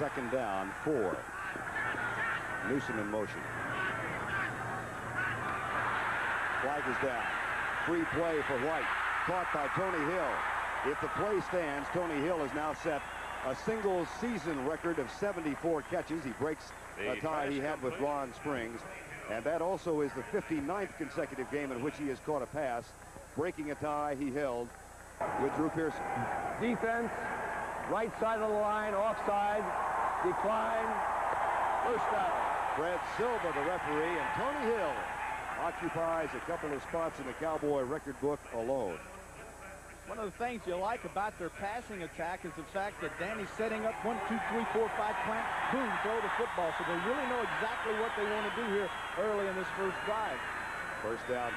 second down, four. Newsome in motion. Flag is down. Free play for White. Caught by Tony Hill. If the play stands, Tony Hill has now set a single season record of 74 catches. He breaks a tie he had with Ron Springs. And that also is the 59th consecutive game in which he has caught a pass, breaking a tie he held with Drew Pearson. Defense, right side of the line, offside, decline, first down. Fred Silva, the referee, and Tony Hill occupies a couple of spots in the Cowboy record book alone. One of the things you like about their passing attack is the fact that Danny's setting up one, two, three, four, five, plant, boom, throw the football. So they really know exactly what they want to do here early in this first drive. First down.